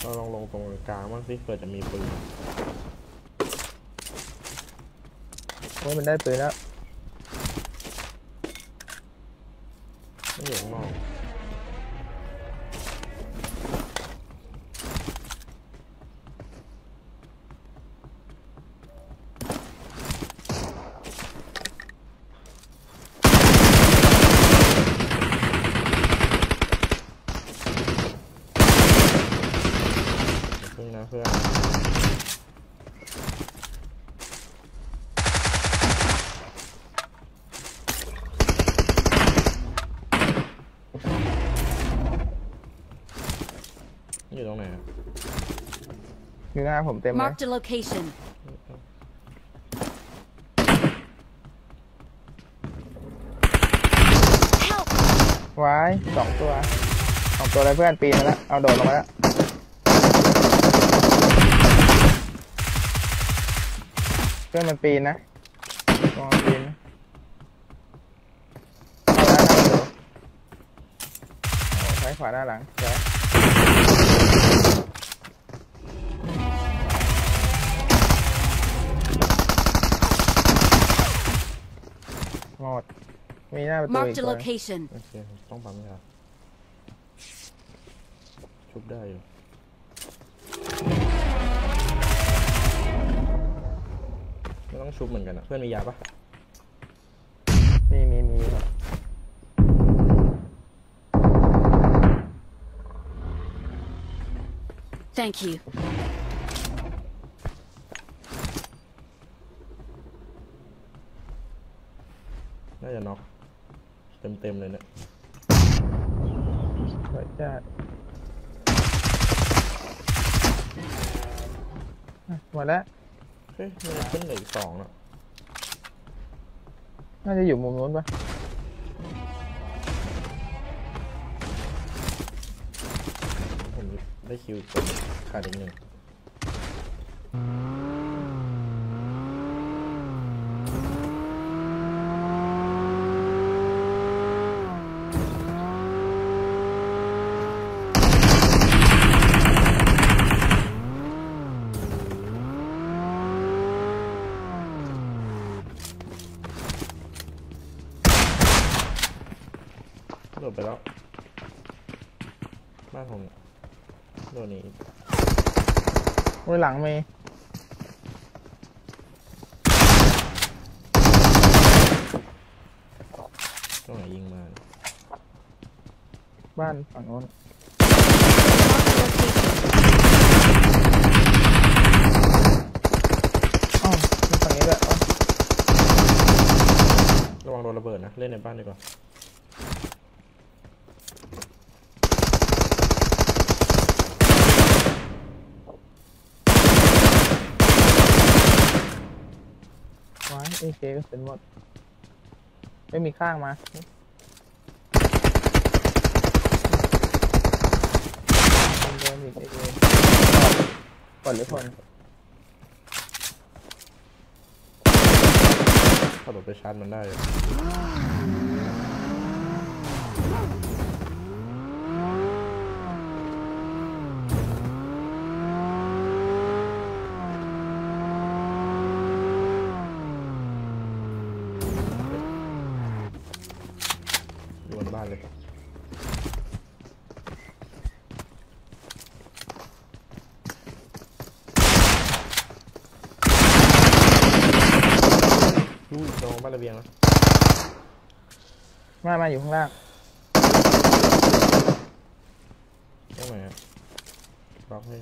เราลองลงตรงกลางบ้างสิเผื่อจะมีปืนโอ้ยมันได้ปืนแล้ว ไม่อยู่ข้างนอก เพิ่งนะเพื่อน อยู่ตรงไหนอะอยู่หน้าผมเต็มเลย Marked a location. ไว้ายสองตัวสองตัวเลยเพื่อนปีนมาแล้วเอาโดดลงมาแล้วเพื่อนมันปีนนะลองปีนนะเอาแล้วนะเดี๋ยวเอาซ้ายขวาหน้าหลังเดี๋ยว หมด มีหน้าประตูอีก Marked a ตัว location. โอเคต้องปั๊มยาชุบได้อยู่ไม่ต้องชุบเหมือนกันอะเพื่อนมียาปะมีมีมีครับ Thank you. น่าจะน็อกเต็มเต็มๆเลยเนี่ยสวยจัดอะหมดแล้ว เฮ้ยมันจะขึ้นเหลืออีกสองแล้วน่าจะอยู่มุมนู้นปะผมได้คิวอีกคนขาดอีกหนึ่ง โดดไปแล้ว บ้านผมโดดหนี้โอ้ยหลังมีตรงไหนยิงมาเนี่ยบ้านฝั่งโน้น Marked a location. อ๋อมีฝั่งนี้ด้วยอ๋อระวังโดนระเบิดนะ เล่นในบ้านดีกว่า นี่เอเคก็เป็นหมด ไม่มีข้างมาเดินอีกเอเคกดหรือคนขับรถไปชาร์จมันได้เลยอยู่บนบ้านเลย อุ้ยลงบ้าน ระเบียงแล้วมามาอยู่ข้างล่างตรงไหนอะบล็อกให้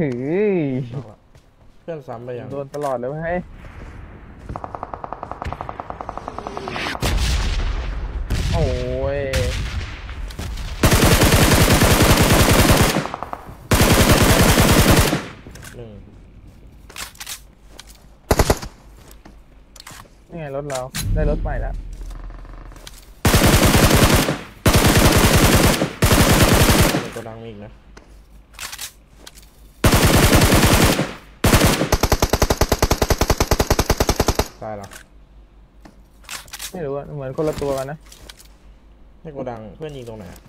หือบล็อกละเพื่อนซ้ำไปยังโดนตลอดเลยเว้ยโอ้ย หนึ่ง นี่ไงรถเราได้รถใหม่แล้วในตัวดังมีอีกนะตายเหรอไม่รู้อะเหมือนคนละตัวกันนะในโกดังเพื่อนยิงตรงไหนอะ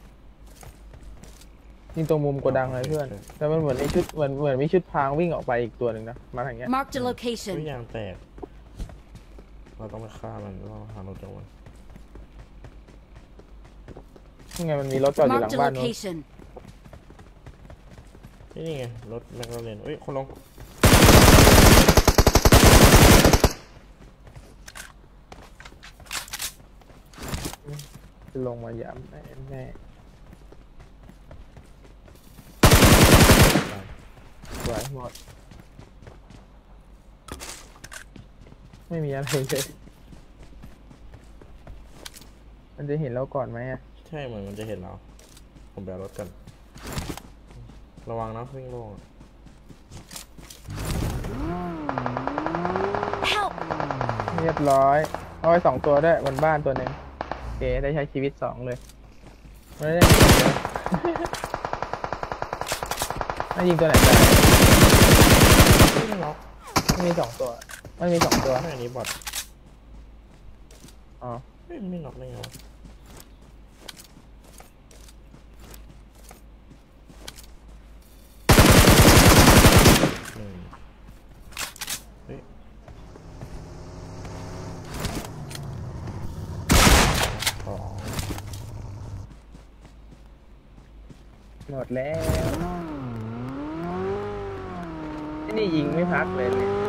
ยิงตรงมุมโกดังเลยเพื่อน แต่มันเหมือนมีชุดเหมือนเหมือนมีชุดพรางวิ่งออกไปอีกตัวหนึ่งนะ มาทางเนี้ย Marked a ทุก location. อย่างแตก เราต้องไปฆ่ามันเราหารถจังหวะนี่ไงมันมีรถจอดอยู่หลัง Marked a บ้านนู้น location. นี่นี่ไงรถแมคลาเรนเอ้ยคนลงจะลงมาย้ำแน่แน่ตายสวยหมด ไม่มีอะไรเลย มันจะเห็นเราก่อนไหมอะใช่เหมือนมันจะเห็นเรา ผมแบกรถกัน ระวังนะวิ่งโล่งอะ Help! เรียบร้อยเอาไว้สองตัวด้วยบนบ้านตัวหนึ่งโอเคได้ใช้ชีวิตสองเลยไม่ได้ยิงตัวเดียวไม่ยิงตัวไหนได้ไม่ล็อกมันมีสองตัว มันมีสองตัวไม่อันนี้บอทอ๋อเฮ้ยไม่ล็อกได้ไงวะหนึ่งเฮ้ยสองหมดแล้วที่นี่ยิงไม่พักเลยเนี่ย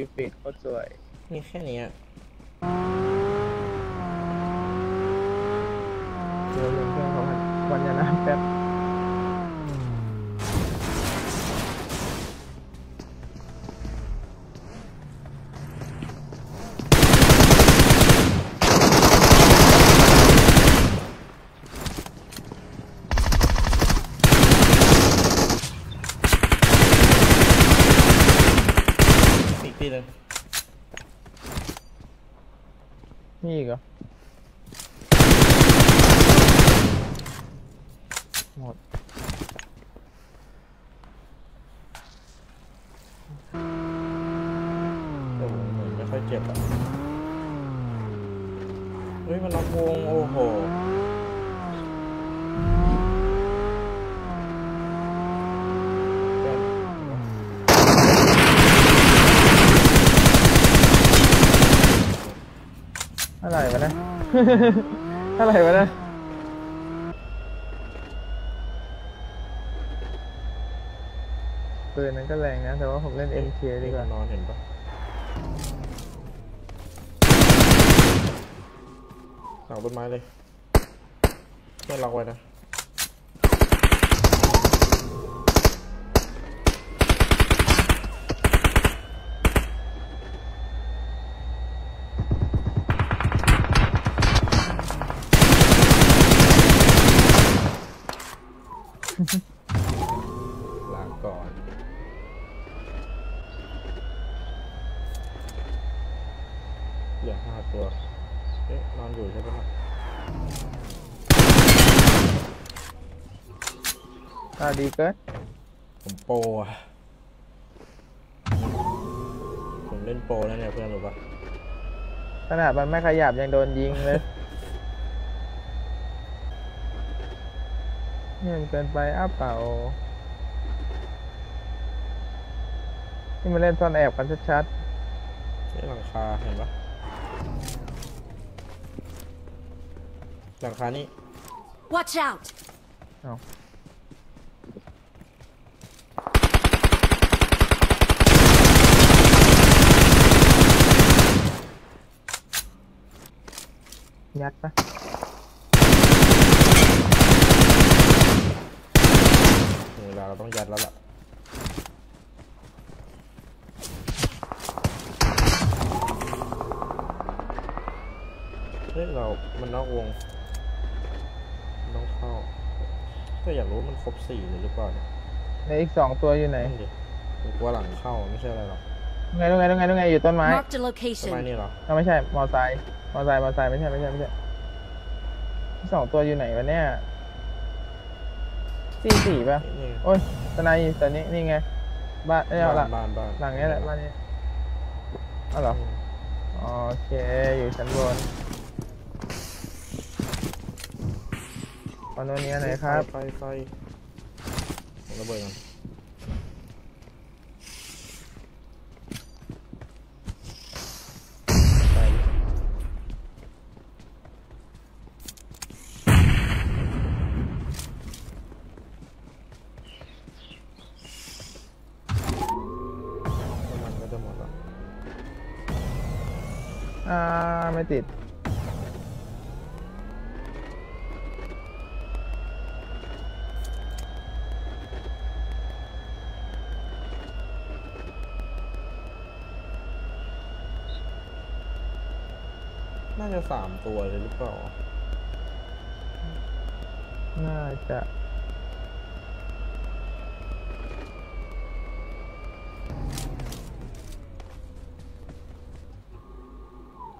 คิวปิดโคตรสวย มีแค่นี้อะเจอหนึ่งเครื่องของมันวันยานาแป๊บ อีกทีหนึงมีอีกเหรอ หมดแต่ผมเหมือนไม่ค่อยเจ็บอะเฮ้ย มันล็อกวง โอ้โห อะไรวะเนะ อะไรวะเนะปืนนั้นก็แรงนะ แต่ว่าผมเล่น MK ดีกว่านอนเห็นปะหลังต้นไม้เลยไม่ล็อกไว้นะ ลาก่อนเหลือห้าตัว เอ๊ะนอนอยู่ใช่ปะครับอ่าดีเกินผมโปรอะผมเล่นโปรแล้วเนี่ยเพื่อนรู้ปะขนาดมันไม่ขยับยังโดนยิงเลย นี่มันเกินไปอ้าเปล่านี่มาเล่นซ่อนแอบกันชัดนี่หลังคาเห็นปะหลังคานี่ Watch out! ๆเอายัดปะ ถึง เวลาเราต้องยัดแล้วล่ะเฮ้ยเรา มันนอกวงมันต้องเข้าก็อยากรู้ว่ามันครบสี่เลยหรือเปล่าเนี่ยในอีกสองตัวอยู่ไหนนั่นดิผมกลัวหลังเข้าไม่ใช่อะไรหรอกไงตรงไงตรงไงตรงไงอยู่ต้นไม้ Marked a ทำไม location. นี่เหรอเอาไม่ใช่ มอไซค์ มอไซค์ มอไซค์ไม่ใช่ไม่ใช่ไม่ใช่สองตัวอยู่ไหนวะเนี่ย สี่สี่ป่ะ นี่ไงโอ้ยสไนด์ตัวนี้นี่ไง บ้านเอ้ยเอาละ บ้านบ้านหลังนี้แหละบ้านนี้เอาเหรออืมโอเค อยู่ชั้นบนคอนโดนี้ไหนครับไฟไฟผมระเบิดกัน ไม่ติดน่าจะสามตัวเลยหรือเปล่า น่าจะ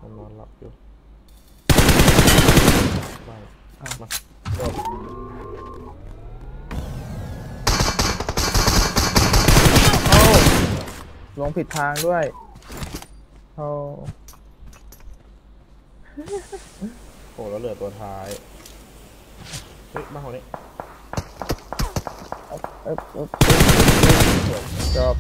มันนอนหลับอยู่ ไม่อ้าวมาโดดโอ้ลงผิดทางด้วยโอ้โอ้แล้วเหลือตัวท้ายเฮ้ยมาหัวนี้เอ๊บเอ๊บเอ๊บจบ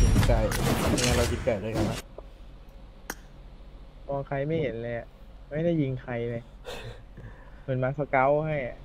กินไก่งั้นเรากินไก่ด้วยกันนะมองใครไม่เห็นเลยอะไม่ได้ยิงใครเลย เหมือนมาสเกลให้อะ